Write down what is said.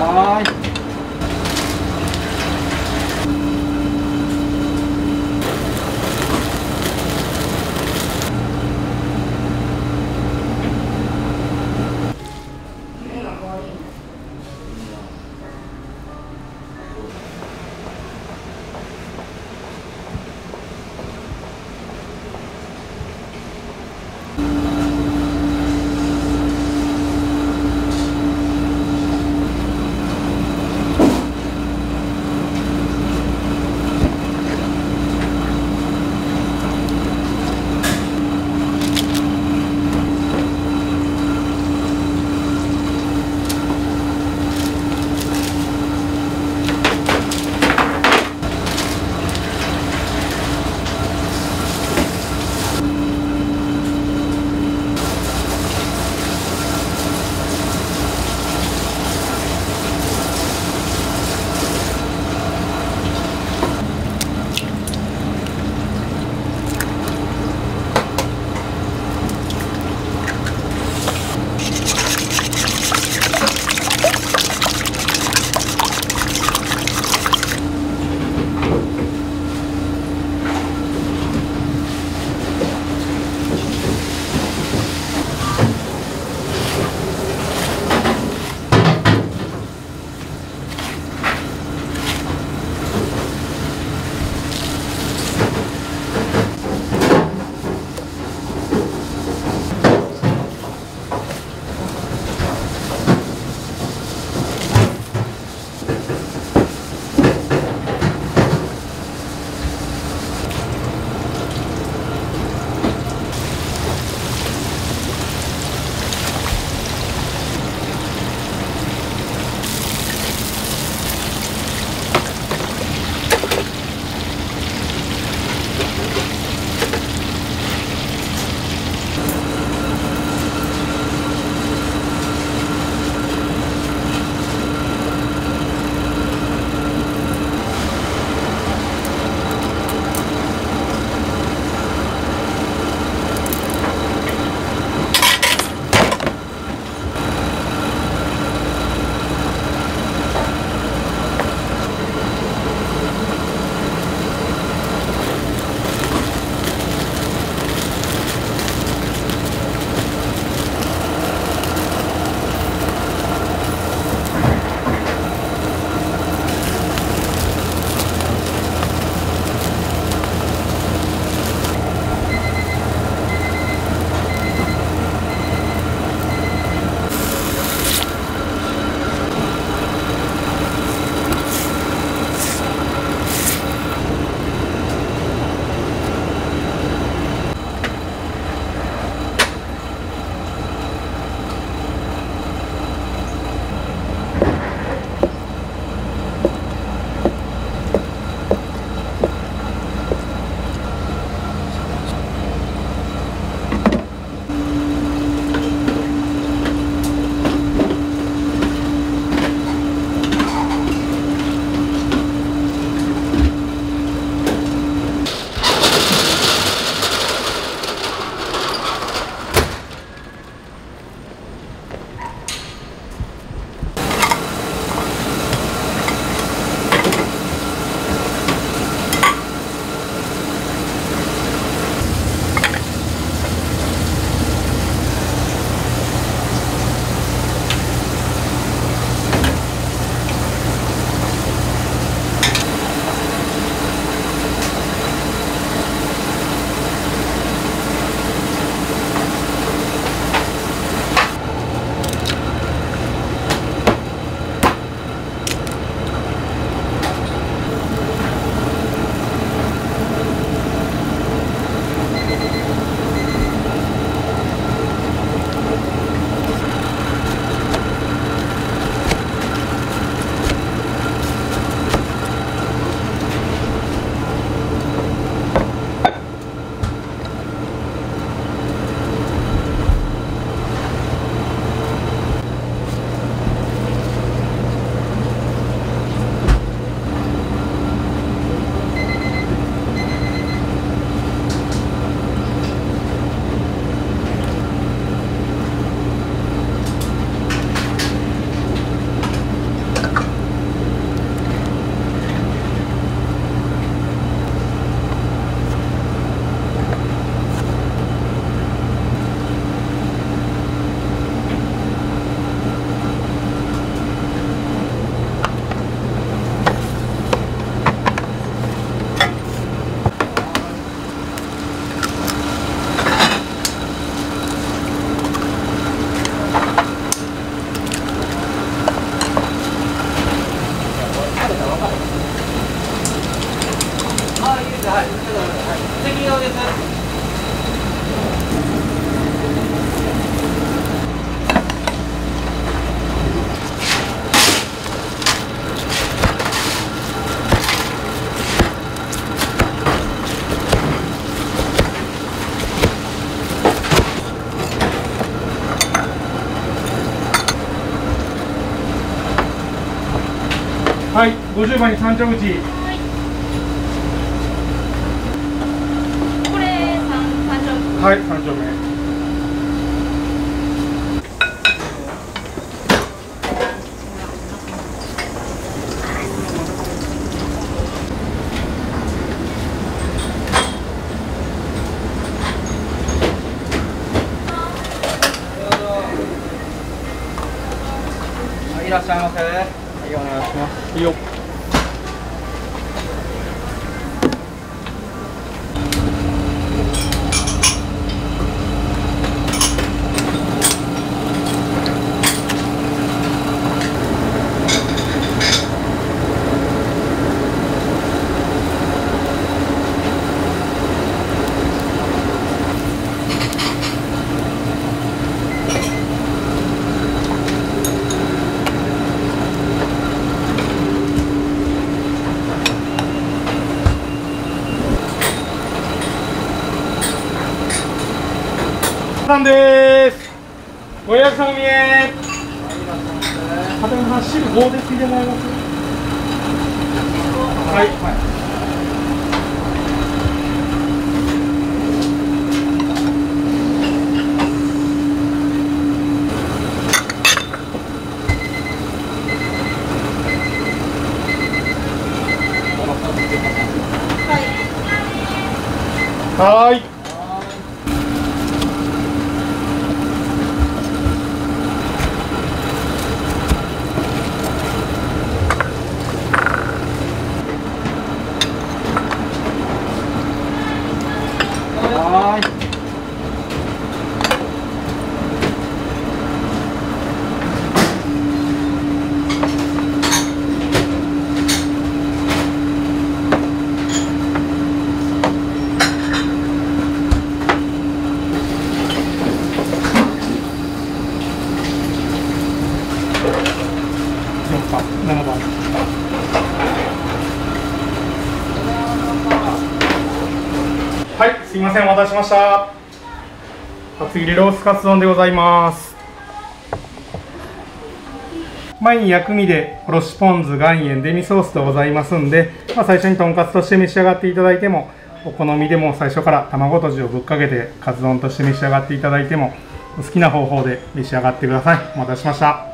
は50番に山頂口これ三三丁はい山頂目はい、いらっしゃいませ。はい、お願いします。いいよさんです。ご予約さんみえ片山さん汁棒でついてもらいます。はい、はい。はいはーい。4番7番はいすいませんお待たせしました。厚切りロースカツ丼でございます。前に薬味でおろしポン酢岩塩デミソースでございますんで、まあ、最初にとんかつとして召し上がっていただいてもお好みでも最初から卵とじをぶっかけてカツ丼として召し上がっていただいてもお好きな方法で召し上がってください。お待たせしました。